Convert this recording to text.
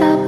up.